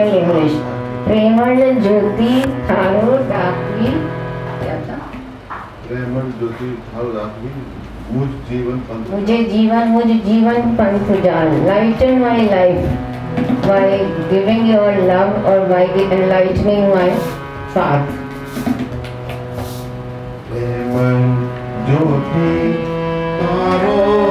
प्रेमल ज्योति थारो डाकवी क्या था प्रेमल ज्योति थारो राखवी मुझ जीवन पंथ मुझे जीवन मुझ जीवन पंथ जान। Lighten my life by giving your love or by enlightening my path. प्रेमल ज्योति थारो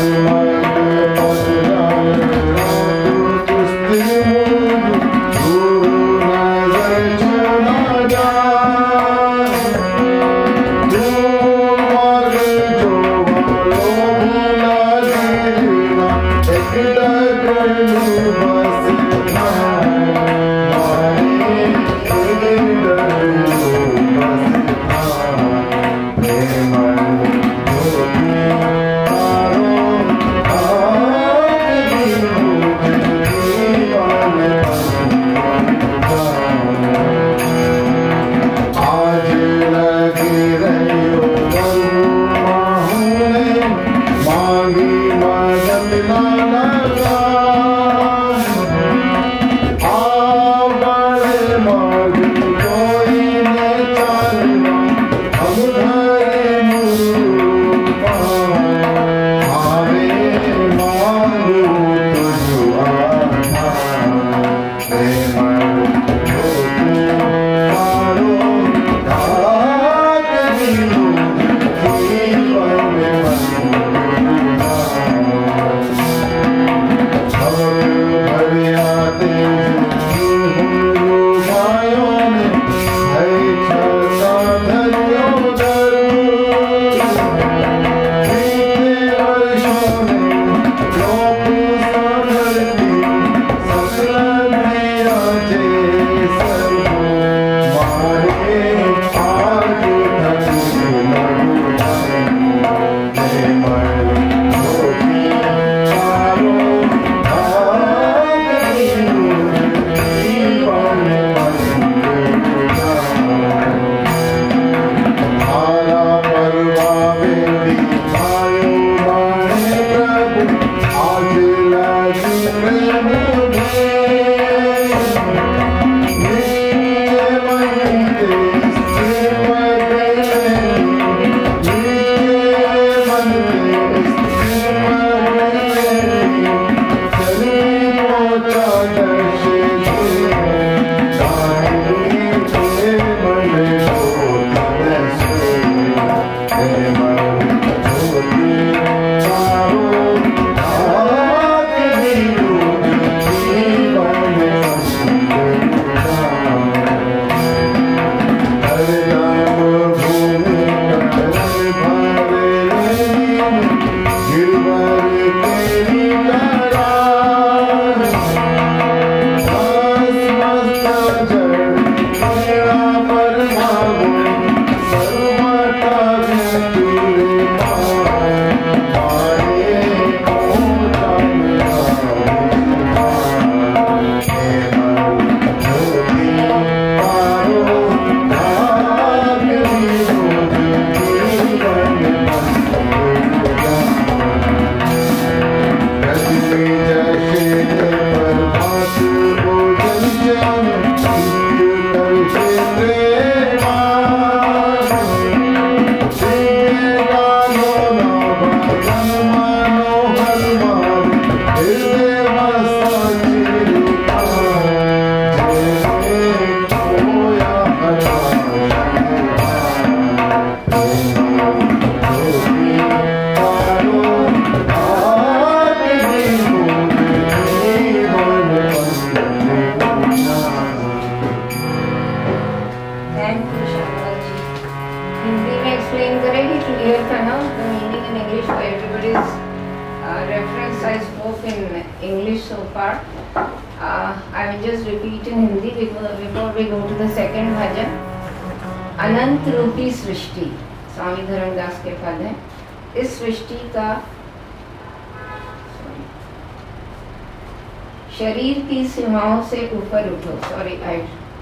Amen. Far. Uh, I will just repeat in Hindi before, before we go to the second bhajan. अनंत रूपी सृष्टि स्वामी धर्मदास के पद हैं इस सृष्टि का शरीर की सीमाओं से ऊपर उठो sorry I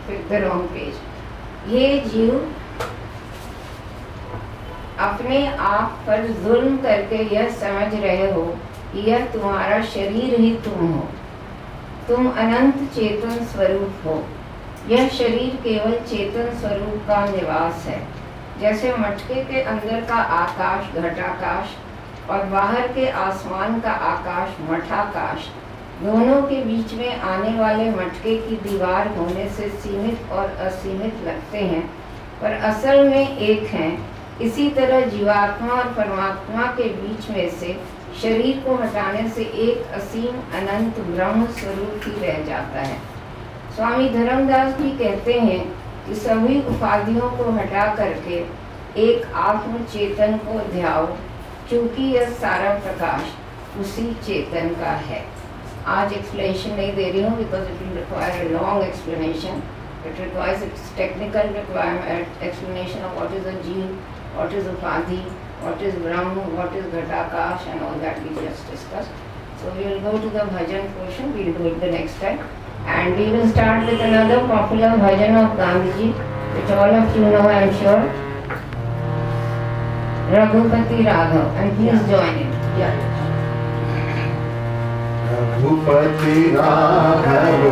pick the wrong page ये जीव अपने आप पर जुल्म करके यह समझ रहे हो यह तुम्हारा शरीर ही तुम हो। तुम अनंत चेतन स्वरूप हो। यह शरीर केवल चेतन स्वरूप का निवास है। जैसे मटके के अंदर का आकाश घटाकाश और बाहर के आसमान का आकाश मठाकाश, दोनों के बीच में आने वाले मटके की दीवार होने से सीमित और असीमित लगते हैं, पर असल में एक हैं। इसी तरह जीवात्मा और परमात्मा के बीच में से शरीर को हटाने से एक असीम अनंत ब्रह्म स्वरूप ही रह जाता है। स्वामी धर्मदास जी कहते हैं कि सभी उपाधियों को हटा करके एक आत्म चेतन को ध्याओ क्योंकि यह सारा प्रकाश उसी चेतन का है। आज एक्सप्लेनेशन नहीं दे रही हूँ because it will require a long explanation it requires it's technical requirement explanation of what is a jiva what is upadhi what is Brahma, what is Ghatakash and all that we just discussed. So we will go to the bhajan portion, we will do it the next time. And we will start with another popular bhajan of Gandhiji, which all of you know I am sure. Raghupati Raghav, and please yeah. join in. Yeah. Raghupati Raghav